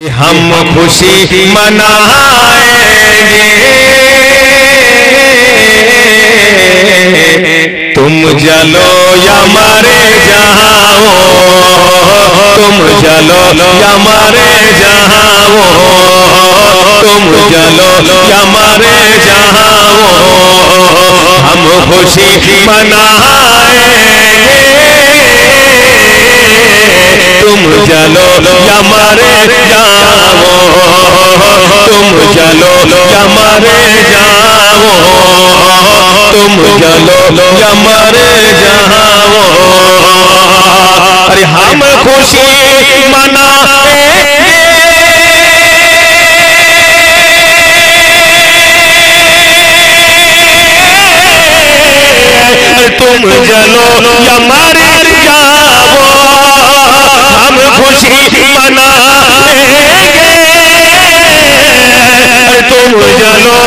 हम खुशी मनाएँगे। तुम जलो या मरे जाओ। तुम जलो या मरे जाओ। तुम जलो या मरे जाओ। हम खुशी मनाएँगे। तुम चलो हमारे जाओ। तुम चलो हमारे जाओ। तुम चलो हमारे जाओ। अरे हम खुशी मनाएँगे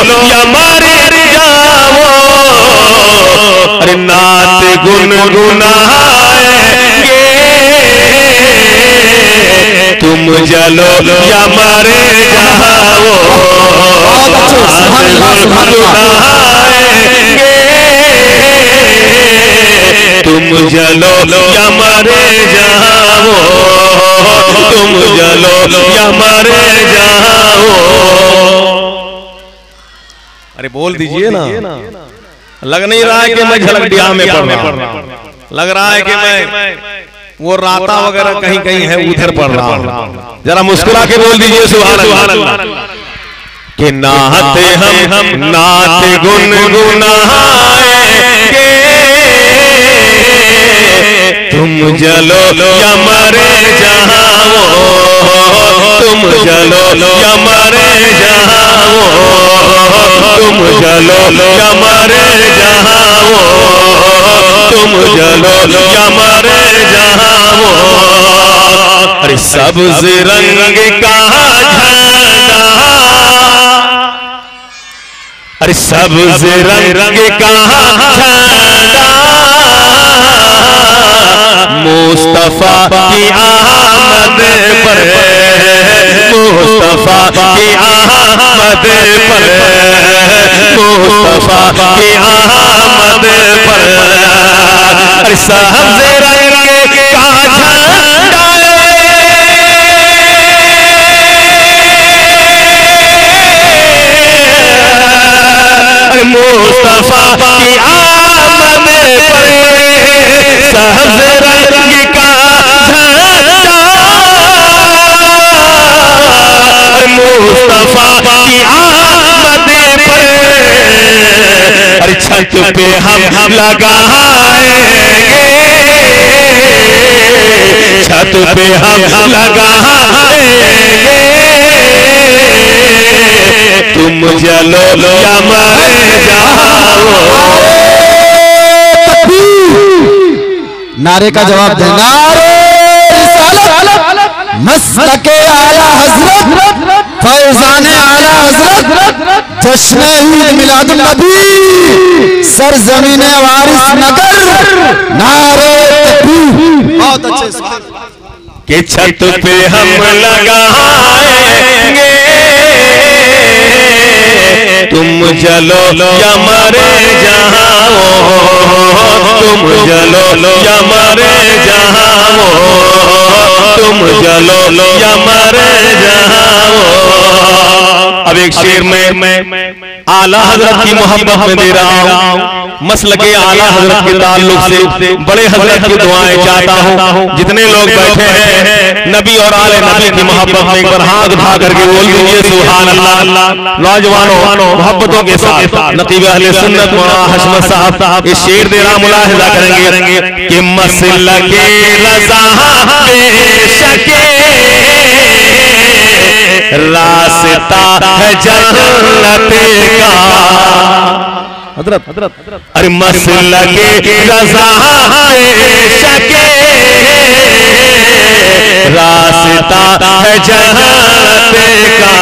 या मरे जाओ। अरे नात गुन गुनाएँगे तुम जलो या मरे जाओ। तुम जलो या मरे जाओ। तुम जलो या मरे जाओ। अरे बोल दीजिए ना। लग नहीं रहा है कि मैं झलक डिया में पढ़ रहा हूँ। लग रहा है कि मैं वो राता वगैरह कहीं कहीं है उधर पढ़ रहा हूँ। जरा मुस्कुरा के बोल दीजिए अल्लाह कि नाते हम हम नाते गुन गुनाएँगे तुम जलो या मरे जाओ तुम जलो या जलो, या मरे जाओ। तुम जलो, या मरे जाओ। अरे सब्ज रंग का अरे सब्ज रंग का मुस्तफ़ा की आमद पर, मुस्तफ़ा की आमद पर। मुस्तफ़ा की आमद पर रंग का झंडा मुस्तफ़ा की आमद पर सहज रंग का मुस्तफ़ा की आमद छत पे हम लगाएँगे। छत पे हम लगाएँगे। तुम जलो या मरे जाओ। नारे का जवाब देना। नारे मसलक आला हज़रत फैजान आला हज़रत जश्न ईद मिलादुल नबी सरजमीन वारिस नगर नारे बहुत अच्छे कि छत पे हम लगाएँगे। तुम जलो या मरे जाओ। तुम जलो या मरे जाओ। तुम जलो या मरे एक शेर में, आला हज़रत की मोहब्बत में दे रहा हूँ मसल के आला हज़रत के ताल्लुक से, बड़े हज़रत की दुआएँ चाहता हूँ। जितने लोग बैठे हैं, नबी और आले नबी की मोहब्बत में एक बार हाथ उठा करके बोल दीजिए सुभान अल्लाह नौजवानों, मोहब्बतों के साथ नतीब अहले सुन्नत हशमत साहब साहब ये शेर दे रहा मुलाहिजा करेंगे कि मसल के रजा बेशके रास्ता है जन्नत का। हज़रत हज़रत अरे मसल के रजा शके। रास्ता है जन्नत का।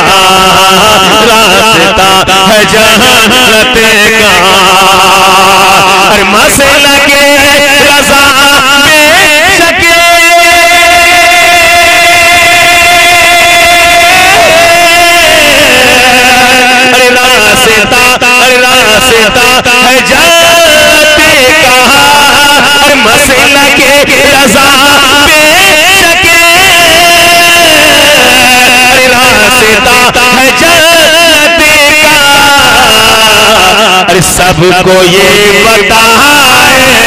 रास्ता है जन्नत का। अरे मसल सबको ये बताएँगे।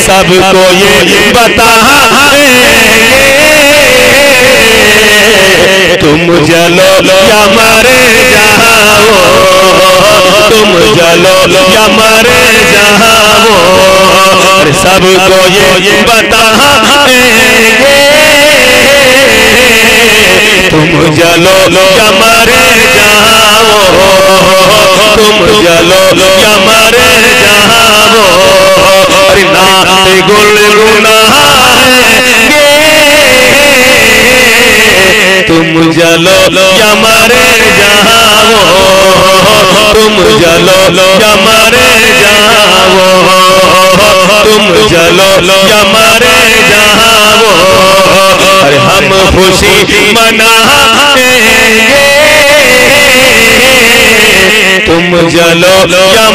सबको ये बताएँगे। तुम जलो या मरे जाओ। तुम जलो या मरे जाओ। सबको ये बताएँगे। तुम जलो या मरे जाओ तुम जलो या मरे जाओ अरे गुनगुनाएँगे तुम जलो या मरे जाओ तुम जलो या मरे जाओ तुम जलो या मरे खुशी मनाएँगे। तुम जलो या